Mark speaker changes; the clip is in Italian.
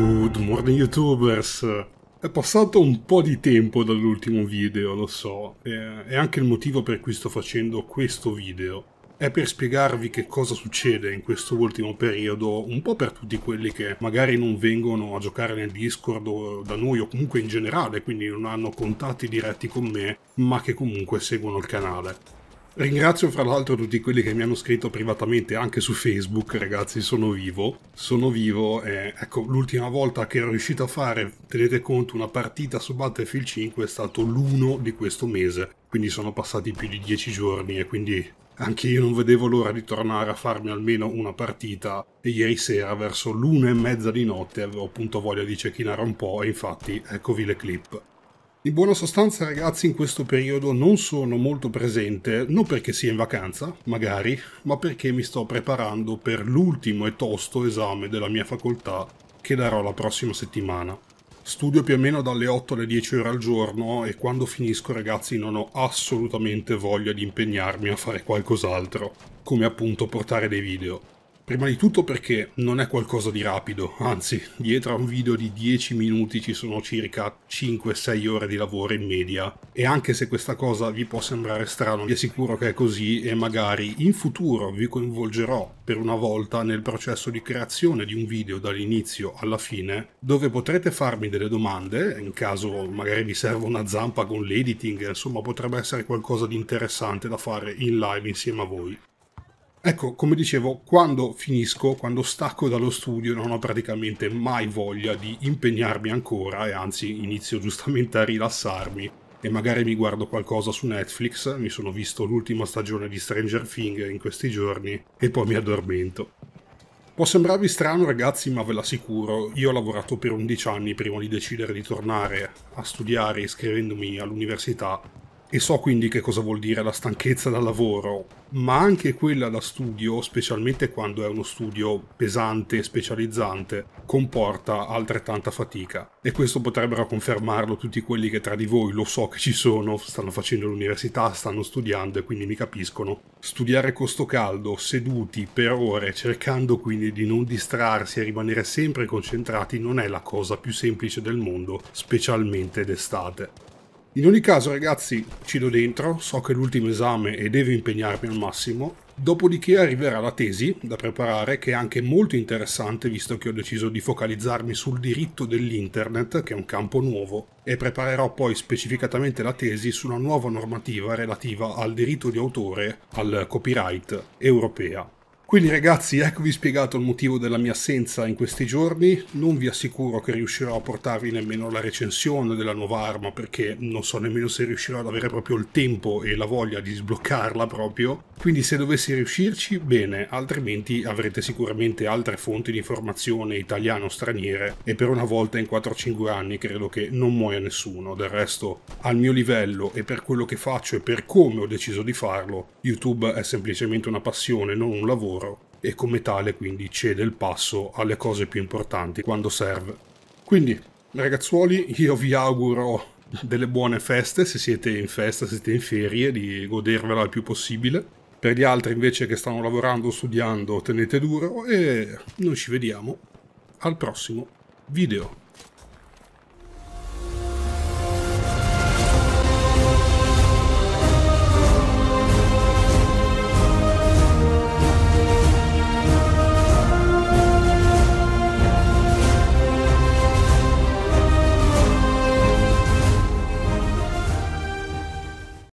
Speaker 1: Buongiorno youtubers! È passato un po' di tempo dall'ultimo video, lo so, è anche il motivo per cui sto facendo questo video. È per spiegarvi che cosa succede in questo ultimo periodo, un po' per tutti quelli che magari non vengono a giocare nel Discord da noi o comunque in generale, quindi non hanno contatti diretti con me, ma che comunque seguono il canale. Ringrazio fra l'altro tutti quelli che mi hanno scritto privatamente anche su Facebook, ragazzi, sono vivo. Sono vivo e ecco, l'ultima volta che ero riuscito a fare, tenete conto, una partita su Battlefield 5 è stato l'1 di questo mese. Quindi sono passati più di 10 giorni e quindi anche io non vedevo l'ora di tornare a farmi almeno una partita e ieri sera verso l'una e mezza di notte avevo appunto voglia di cecchinare un po' e infatti eccovi le clip. In buona sostanza, ragazzi, in questo periodo non sono molto presente, non perché sia in vacanza, magari, ma perché mi sto preparando per l'ultimo e tosto esame della mia facoltà che darò la prossima settimana. Studio più o meno dalle 8 alle 10 ore al giorno e quando finisco, ragazzi, non ho assolutamente voglia di impegnarmi a fare qualcos'altro, come appunto portare dei video. Prima di tutto perché non è qualcosa di rapido, anzi, dietro a un video di 10 minuti ci sono circa 5-6 ore di lavoro in media. E anche se questa cosa vi può sembrare strano, vi assicuro che è così e magari in futuro vi coinvolgerò per una volta nel processo di creazione di un video dall'inizio alla fine, dove potrete farmi delle domande, in caso magari vi serva una zampa con l'editing, insomma potrebbe essere qualcosa di interessante da fare in live insieme a voi. Ecco, come dicevo, quando finisco, quando stacco dallo studio, non ho praticamente mai voglia di impegnarmi ancora e anzi inizio giustamente a rilassarmi e magari mi guardo qualcosa su Netflix, mi sono visto l'ultima stagione di Stranger Things in questi giorni e poi mi addormento. Può sembrarvi strano ragazzi, ma ve l'assicuro, io ho lavorato per 11 anni prima di decidere di tornare a studiare iscrivendomi all'università e so quindi che cosa vuol dire la stanchezza dal lavoro, ma anche quella da studio, specialmente quando è uno studio pesante e specializzante, comporta altrettanta fatica. E questo potrebbero confermarlo tutti quelli che tra di voi lo so che ci sono, stanno facendo l'università, stanno studiando e quindi mi capiscono. Studiare costo caldo, seduti per ore, cercando quindi di non distrarsi e rimanere sempre concentrati non è la cosa più semplice del mondo, specialmente d'estate. In ogni caso ragazzi ci do dentro, so che è l'ultimo esame e devo impegnarmi al massimo, dopodiché arriverà la tesi da preparare che è anche molto interessante visto che ho deciso di focalizzarmi sul diritto dell'internet che è un campo nuovo e preparerò poi specificatamente la tesi sulla nuova normativa relativa al diritto di autore al copyright europea. Quindi ragazzi, eccovi spiegato il motivo della mia assenza in questi giorni. Non vi assicuro che riuscirò a portarvi nemmeno la recensione della nuova arma perché non so nemmeno se riuscirò ad avere proprio il tempo e la voglia di sbloccarla proprio. Quindi se dovessi riuscirci, bene, altrimenti avrete sicuramente altre fonti di informazione italiane o straniere e per una volta in 4-5 anni credo che non muoia nessuno. Del resto, al mio livello e per quello che faccio e per come ho deciso di farlo, YouTube è semplicemente una passione, non un lavoro lavoro e come tale quindi cede il passo alle cose più importanti quando serve. Quindi, ragazzuoli, io vi auguro delle buone feste, se siete in festa, se siete in ferie, di godervela il più possibile. Per gli altri invece che stanno lavorando o studiando, tenete duro e noi ci vediamo al prossimo video.